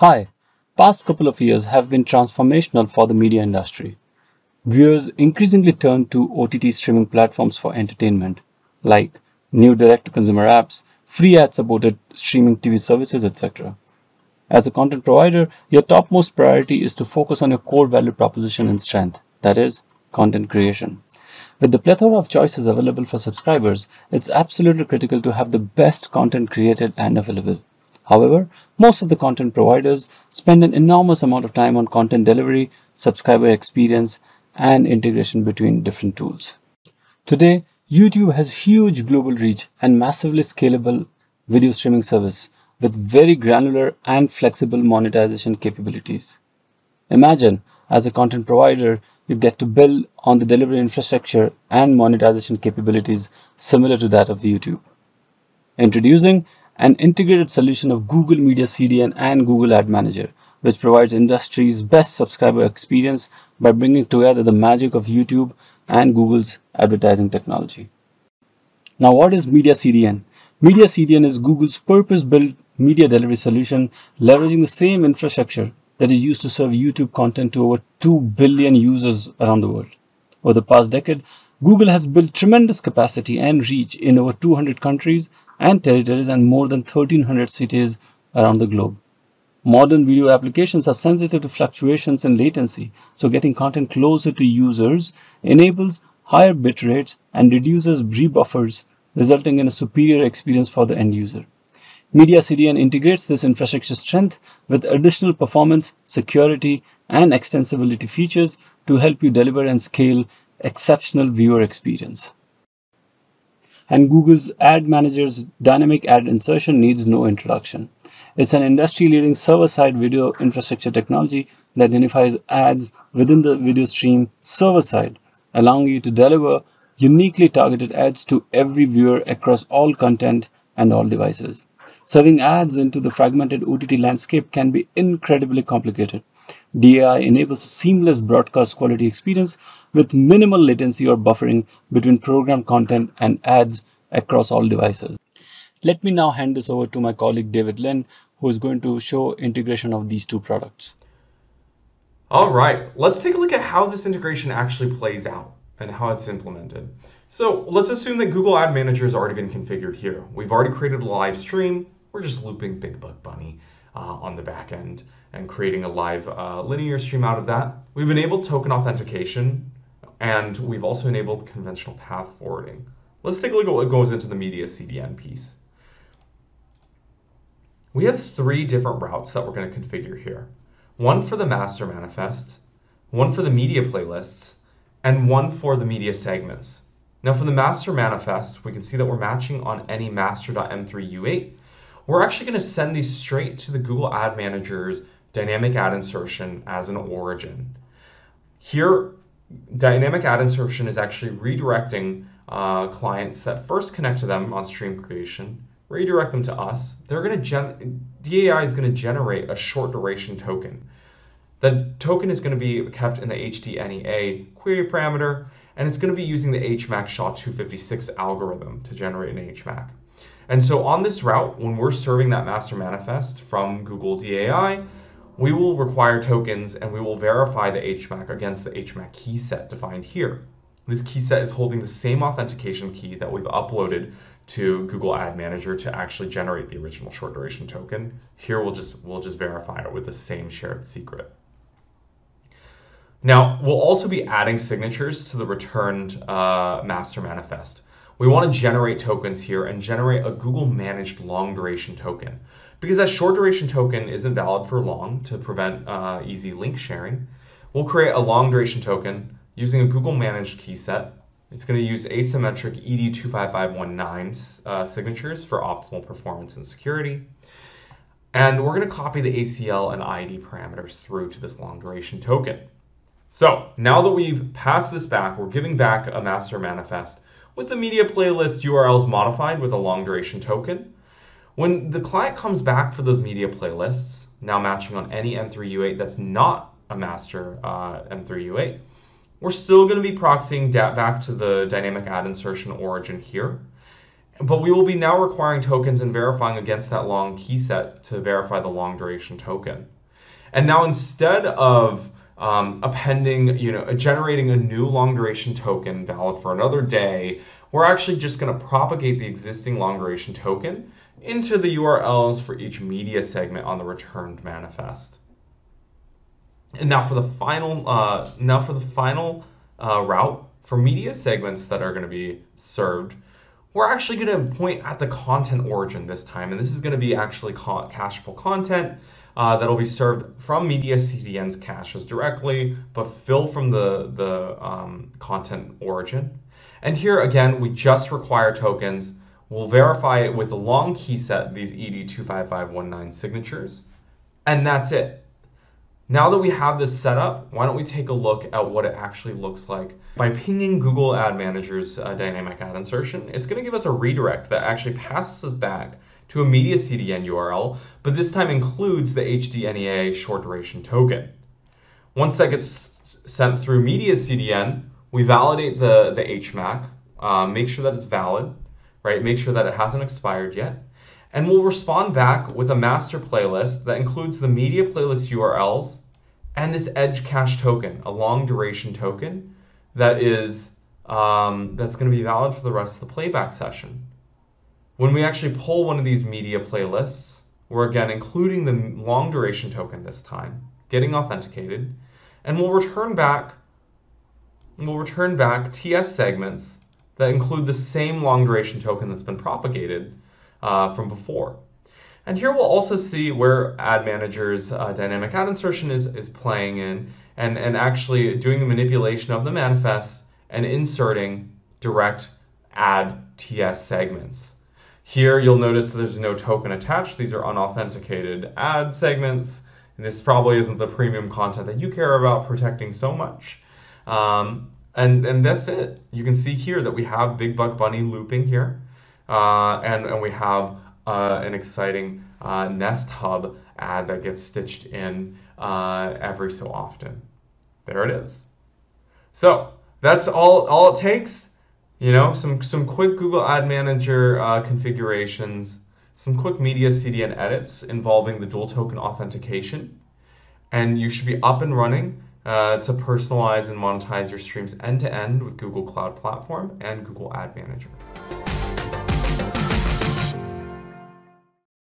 Hi, past couple of years have been transformational for the media industry. Viewers increasingly turn to OTT streaming platforms for entertainment, like new direct-to-consumer apps, free ad-supported streaming TV services, etc. As a content provider, your topmost priority is to focus on your core value proposition and strength, that is, content creation. With the plethora of choices available for subscribers, it's absolutely critical to have the best content created and available. However, most of the content providers spend an enormous amount of time on content delivery, subscriber experience, and integration between different tools. Today, YouTube has huge global reach and massively scalable video streaming service with very granular and flexible monetization capabilities. Imagine, as a content provider, you get to build on the delivery infrastructure and monetization capabilities similar to that of YouTube. Introducing an integrated solution of Google Media CDN and Google Ad Manager, which provides industry's best subscriber experience by bringing together the magic of YouTube and Google's advertising technology. Now, what is Media CDN? Media CDN is Google's purpose-built media delivery solution leveraging the same infrastructure that is used to serve YouTube content to over 2 billion users around the world. Over the past decade, Google has built tremendous capacity and reach in over 200 countries and territories and more than 1300 cities around the globe. Modern video applications are sensitive to fluctuations in latency, so getting content closer to users enables higher bit rates and reduces rebuffers, resulting in a superior experience for the end user. Media CDN integrates this infrastructure strength with additional performance, security, and extensibility features to help you deliver and scale exceptional viewer experience and Google's Ad Manager's dynamic ad insertion needs no introduction. It's an industry-leading server-side video infrastructure technology that identifies ads within the video stream server-side, allowing you to deliver uniquely targeted ads to every viewer across all content and all devices. Serving ads into the fragmented OTT landscape can be incredibly complicated. DAI enables a seamless broadcast quality experience with minimal latency or buffering between program content and ads across all devices. Let me now hand this over to my colleague David Lin, who is going to show integration of these two products. All right, let's take a look at how this integration actually plays out and how it's implemented. So let's assume that Google Ad Manager has already been configured here. We've already created a live stream. We're just looping Big Buck Bunny on the back end and creating a live uh, linear stream out of that. We've enabled token authentication and we've also enabled conventional path forwarding. Let's take a look at what goes into the media CDN piece. We have three different routes that we're going to configure here. One for the master manifest, one for the media playlists, and one for the media segments. Now for the master manifest, we can see that we're matching on any master.m3u8 we're actually going to send these straight to the Google Ad Manager's dynamic ad insertion as an origin. Here, dynamic ad insertion is actually redirecting uh, clients that first connect to them on stream creation, redirect them to us. They're going to gen DAI is going to generate a short duration token. The token is going to be kept in the HDNEA query parameter, and it's going to be using the HMAC SHA-256 algorithm to generate an HMAC. And so on this route, when we're serving that master manifest from Google DAI, we will require tokens and we will verify the HMAC against the HMAC key set defined here. This key set is holding the same authentication key that we've uploaded to Google Ad Manager to actually generate the original short duration token. Here we'll just we'll just verify it with the same shared secret. Now we'll also be adding signatures to the returned uh, master manifest we want to generate tokens here and generate a Google managed long duration token. Because that short duration token isn't valid for long to prevent uh, easy link sharing, we'll create a long duration token using a Google managed key set. It's going to use asymmetric ED25519 uh, signatures for optimal performance and security. And we're going to copy the ACL and ID parameters through to this long duration token. So now that we've passed this back, we're giving back a master manifest with the media playlist URLs modified with a long duration token. When the client comes back for those media playlists, now matching on any M3U8 that's not a master uh, M3U8, we're still going to be proxying back to the dynamic ad insertion origin here. but we will be now requiring tokens and verifying against that long key set to verify the long duration token. And now instead of um, appending, you know, generating a new long duration token valid for another day, we're actually just going to propagate the existing long duration token into the URLs for each media segment on the returned manifest. And now for the final, uh, now for the final uh, route for media segments that are going to be served, we're actually going to point at the content origin this time, and this is going to be actually cacheable content uh, that'll be served from Media CDN's caches directly, but fill from the, the um, content origin. And here again, we just require tokens. We'll verify it with the long key set, these ED25519 signatures, and that's it. Now that we have this set up, why don't we take a look at what it actually looks like. By pinging Google Ad Manager's uh, dynamic ad insertion, it's going to give us a redirect that actually passes us back to a media CDN URL, but this time includes the HDNEA short duration token. Once that gets sent through media CDN, we validate the, the HMAC, uh, make sure that it's valid, right? Make sure that it hasn't expired yet. And we'll respond back with a master playlist that includes the media playlist URLs and this edge cache token, a long duration token that is um, that's going to be valid for the rest of the playback session. When we actually pull one of these media playlists, we're again including the long duration token this time, getting authenticated, and we'll return back we'll return back TS segments that include the same long duration token that's been propagated uh, from before. And here we'll also see where Ad Manager's uh, dynamic ad insertion is, is playing in and, and actually doing the manipulation of the manifest and inserting direct ad TS segments. Here you'll notice there's no token attached. These are unauthenticated ad segments. And this probably isn't the premium content that you care about protecting so much. Um, and, and that's it. You can see here that we have Big Buck Bunny looping here. Uh, and, and we have uh, an exciting uh, Nest Hub ad that gets stitched in uh, every so often. There it is. So that's all, all it takes you know, some, some quick Google Ad Manager uh, configurations, some quick media CDN edits involving the dual token authentication, and you should be up and running uh, to personalize and monetize your streams end to end with Google Cloud Platform and Google Ad Manager.